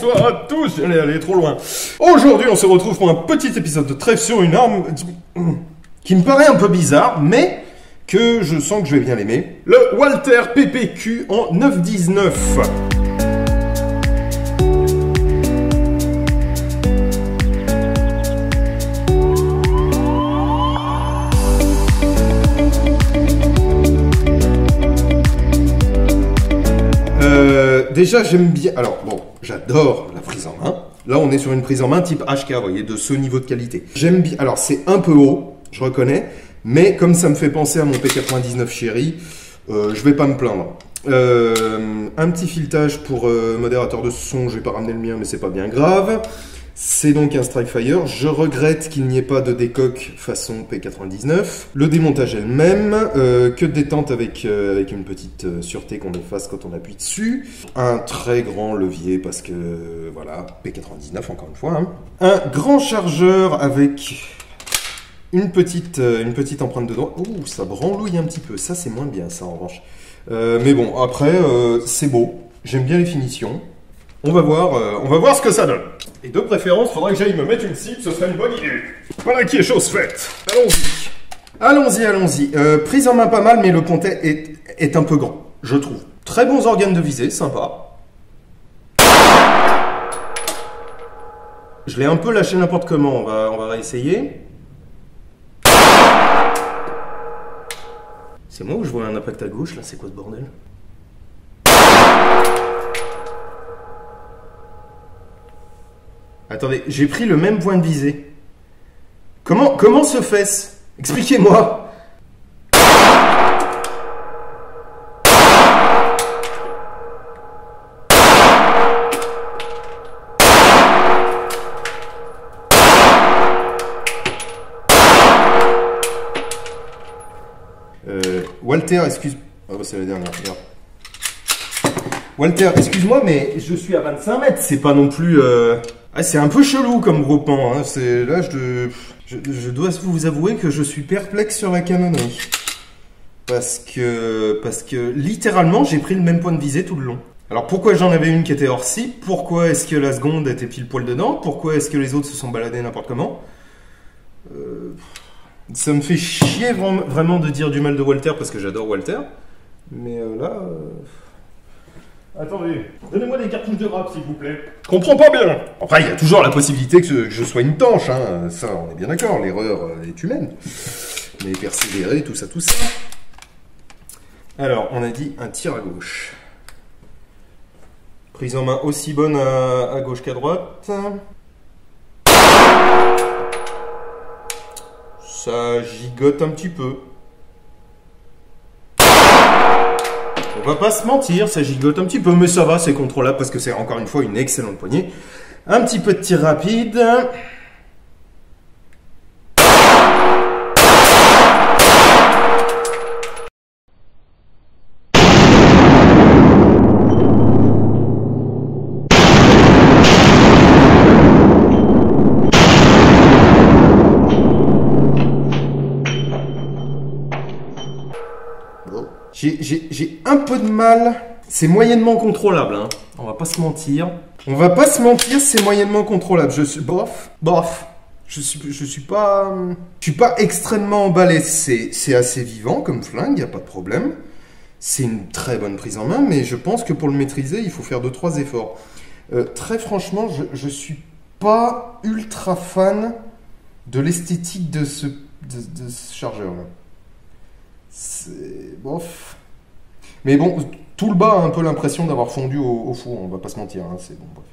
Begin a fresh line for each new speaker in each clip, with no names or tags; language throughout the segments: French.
Bonsoir à tous. Allez, allez, trop loin. Aujourd'hui, on se retrouve pour un petit épisode de Trêve sur une arme qui me paraît un peu bizarre, mais que je sens que je vais bien l'aimer. Le Walter PPQ en 919. Euh, déjà, j'aime bien. Alors, bon, j'adore la prise en main. Là, on est sur une prise en main type HK, vous voyez, de ce niveau de qualité. J'aime bien. Alors, c'est un peu haut, je reconnais, mais comme ça me fait penser à mon P99 chéri, euh, je vais pas me plaindre. Euh, un petit filetage pour euh, modérateur de son, je vais pas ramener le mien, mais c'est pas bien grave. C'est donc un Strikefire. Je regrette qu'il n'y ait pas de décoque façon P99. Le démontage est le même. Euh, que de détente avec, euh, une petite euh, sûreté qu'on efface quand on appuie dessus. Un très grand levier parce que, voilà, P99 encore une fois. hein. Un grand chargeur avec une petite, une petite empreinte dedans. Ça branlouille un petit peu. Ça, c'est moins bien, ça, en revanche. Mais bon, après, c'est beau. J'aime bien les finitions. On va voir, euh, on va voir ce que ça donne. Et de préférence, faudrait que j'aille me mettre une cible, ce serait une bonne idée. Voilà qui est chose faite. Allons-y. Allons-y, allons-y. Euh, prise en main pas mal, mais le pontet est, un peu grand, je trouve. Très bons organes de visée, sympa. Je l'ai un peu lâché n'importe comment, on va, on va réessayer. C'est moi ou je vois un impact à gauche là C'est quoi ce bordel? Attendez, j'ai pris le même point de visée. Comment, comment se fait-ce? Expliquez-moi Euh, Walter, excuse... Ah bah c'est la dernière, regarde. Walter, excuse-moi, mais je suis à 25 mètres, c'est pas non plus... euh, Ah, c'est un peu chelou comme groupement, hein. Là, je... dois vous avouer que je suis perplexe sur la canonnerie. Parce que... Parce que, littéralement, j'ai pris le même point de visée tout le long. Alors pourquoi j'en avais une qui était hors cible Pourquoi est-ce que la seconde était pile poil dedans? Pourquoi est-ce que les autres se sont baladés n'importe comment? Euh, Ça me fait chier vra- vraiment de dire du mal de Walter parce que j'adore Walter. Mais euh, là... Attendez, donnez-moi des cartouches de rap s'il vous plaît. Je comprends pas bien. Enfin, il y a toujours la possibilité que je, sois une tanche, hein. ça on est bien d'accord, l'erreur euh, est humaine. Mais persévérer, tout ça, tout ça. Alors, on a dit un tir à gauche. Prise en main aussi bonne à gauche qu'à droite. Ça gigote un petit peu. Va pas se mentir, ça gigote un petit peu, mais ça va, c'est contrôlable parce que c'est encore une fois une excellente poignée. Un petit peu de tir rapide. J'ai- un peu de mal. C'est moyennement contrôlable, hein. On va pas se mentir. On va pas se mentir, c'est moyennement contrôlable. Je suis bof, bof. Je suis, je suis pas, je suis pas extrêmement emballé. C'est, assez vivant comme flingue, y a pas de problème. C'est une très bonne prise en main, mais je pense que pour le maîtriser, il faut faire deux trois efforts. Euh, très franchement, je, je suis pas ultra fan de l'esthétique de ce, de ce chargeur là. Bof. Mais bon, tout le bas a un peu l'impression d'avoir fondu au, four, on va pas se mentir, hein, c'est bon, bref.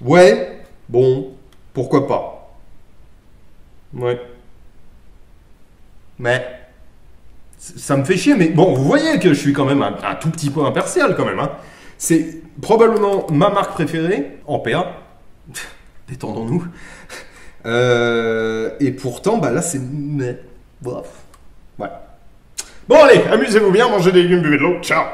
Ouais, bon, pourquoi pas. Ouais. Mais, ça me fait chier, mais bon, vous voyez que je suis quand même un, tout petit peu impartial quand même. Hein. C'est probablement ma marque préférée en PA. Détendons-nous. Euh, et pourtant, bah là, c'est... mais, Bof. Bon allez, amusez-vous bien, mangez des légumes, buvez de l'eau, ciao